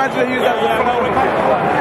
much they use that for